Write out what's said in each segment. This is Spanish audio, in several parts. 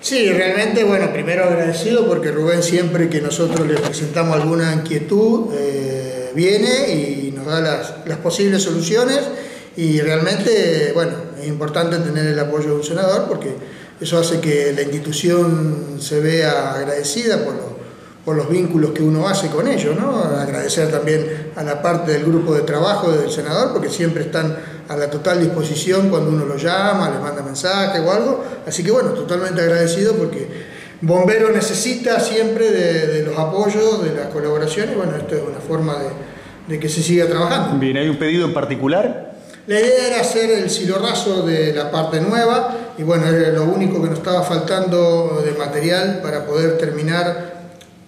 Sí, realmente, bueno, primero agradecido porque Rubén siempre que nosotros le presentamos alguna inquietud eh, viene y nos da las, las, posibles soluciones. Y realmente, bueno, es importante tener el apoyo de un senador porque eso hace que la institución se vea agradecida por los por los vínculos que uno hace con ellos, ¿no? Agradecer también a la parte del grupo de trabajo del senador, porque siempre están a la total disposición cuando uno los llama, les manda mensaje o algo. Así que bueno, totalmente agradecido porque Bombero necesita siempre de, los apoyos, de las colaboraciones, bueno, esto es una forma de, de, que se siga trabajando. Bien, ¿hay un pedido en particular? La idea era hacer el silorrazo de la parte nueva y bueno, era lo único que nos estaba faltando de material para poder terminar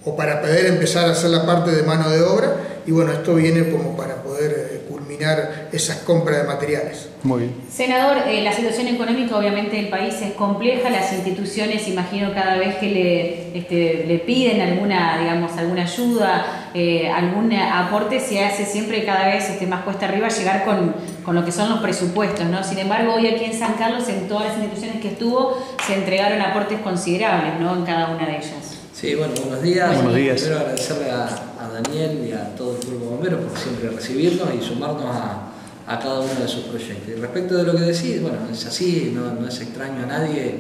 o para poder empezar a hacer la parte de mano de obra y bueno, esto viene como para poder eh, culminar esas compras de materiales. Muy bien. Senador, eh, la situación económica obviamente del país es compleja, las instituciones imagino cada vez que le, este, le piden alguna, digamos, alguna ayuda, eh, algún aporte se hace siempre cada vez este, más cuesta arriba llegar con, con lo que son los presupuestos, ¿no? Sin embargo, hoy aquí en San Carlos, en todas las instituciones que estuvo, se entregaron aportes considerables, ¿no? En cada una de ellas. Sí, bueno, buenos días. Buenos días. Quiero agradecerle a, Daniel y a todo el grupo bombero por siempre recibirnos y sumarnos a, cada uno de sus proyectos. Y respecto de lo que decís, bueno, es así, no, es extraño a nadie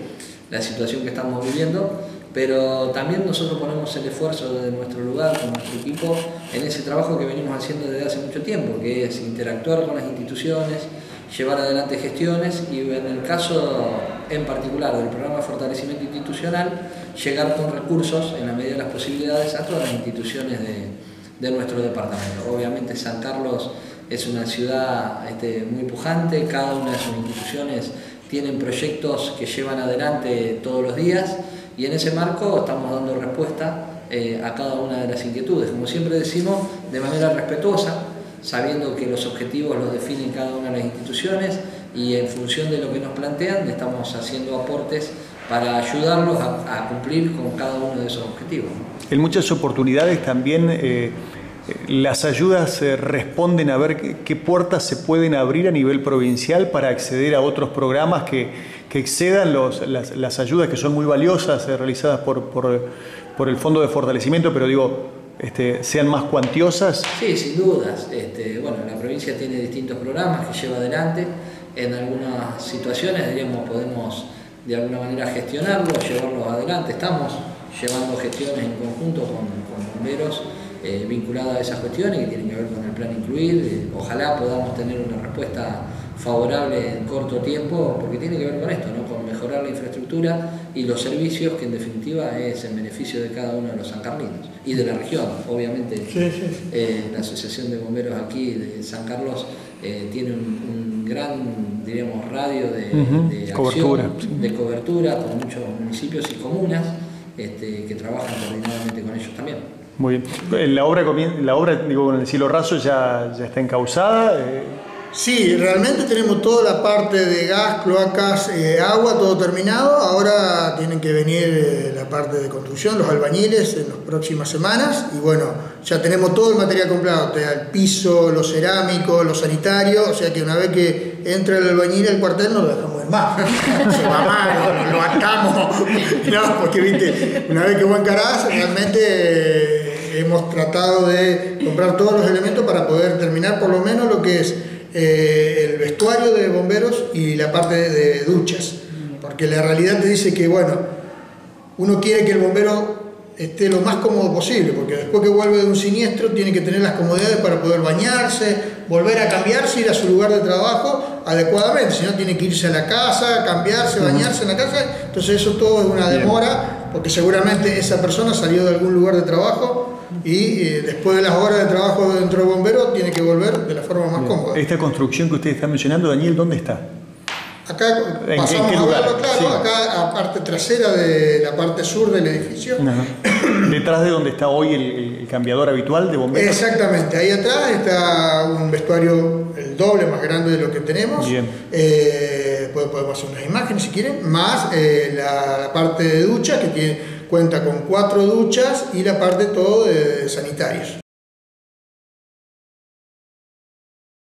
la situación que estamos viviendo, pero también nosotros ponemos el esfuerzo desde nuestro lugar, con nuestro equipo, en ese trabajo que venimos haciendo desde hace mucho tiempo, que es interactuar con las instituciones, llevar adelante gestiones y en el caso en particular del programa de fortalecimiento institucional, llegar con recursos en la medida de las posibilidades a todas las instituciones de, nuestro departamento. Obviamente San Carlos es una ciudad este, muy pujante, cada una de sus instituciones tienen proyectos que llevan adelante todos los días y en ese marco estamos dando respuesta eh, a cada una de las inquietudes, como siempre decimos, de manera respetuosa, sabiendo que los objetivos los definen cada una de las instituciones y en función de lo que nos plantean estamos haciendo aportes para ayudarlos a, cumplir con cada uno de esos objetivos. En muchas oportunidades también eh, las ayudas eh, responden a ver qué, puertas se pueden abrir a nivel provincial para acceder a otros programas que, excedan los, las, ayudas que son muy valiosas eh, realizadas por, por, por el Fondo de Fortalecimiento, pero digo, este, sean más cuantiosas? Sí, sin dudas. Este, bueno, la provincia tiene distintos programas que lleva adelante. En algunas situaciones, diríamos, podemos de alguna manera gestionarlos, llevarlos adelante. Estamos llevando gestiones en conjunto con, bomberos eh, vinculadas a esas cuestiones que tienen que ver con el plan incluir. Eh, ojalá podamos tener una respuesta favorable en corto tiempo, porque tiene que ver con esto, ¿no? con mejorar la infraestructura y los servicios, que en definitiva es en beneficio de cada uno de los sancarlinos y de la región. Obviamente, eh, la Asociación de Bomberos aquí de San Carlos eh, tiene un, gran, diríamos, radio de, cobertura. de cobertura con muchos municipios y comunas este, que trabajan coordinadamente con ellos también. Muy bien. La obra, la obra digo, con el cielo raso ya, ya está encausada. Eh, Sí, realmente tenemos toda la parte de gas, cloacas, eh, agua, todo terminado. Ahora tienen que venir eh, la parte de construcción, los albañiles en las próximas semanas. Y bueno, ya tenemos todo el material comprado, el piso, los cerámicos, los sanitarios. O sea que una vez que entra el albañil al cuartel no lo dejamos en más. Se va mal, lo atamos. No, porque viste, una vez que vos encarás, realmente eh, hemos tratado de comprar todos los elementos para poder terminar por lo menos lo que es eh, el vestuario de bomberos y la parte de, duchas. Porque la realidad te dice que, bueno, uno quiere que el bombero esté lo más cómodo posible, porque después que vuelve de un siniestro tiene que tener las comodidades para poder bañarse, volver a cambiarse, ir a su lugar de trabajo adecuadamente, si no tiene que irse a la casa, cambiarse, bañarse en la casa, entonces eso todo es una demora, porque seguramente esa persona salió de algún lugar de trabajo y eh, después de las horas de trabajo dentro del bombero tiene que volver de la forma más cómoda. Esta construcción que usted está mencionando, Daniel, ¿dónde está? Acá pasamos qué, lugar? a claro, acá a parte trasera de la parte sur del edificio. Detrás de donde está hoy el, cambiador habitual de bomberos. Exactamente, ahí atrás está un vestuario el doble más grande de lo que tenemos. Bien. Eh, podemos hacer unas imágenes si quieren, más eh, la, parte de ducha que tiene, cuenta con cuatro duchas y la parte todo de sanitarios.